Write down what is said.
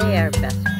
They are best.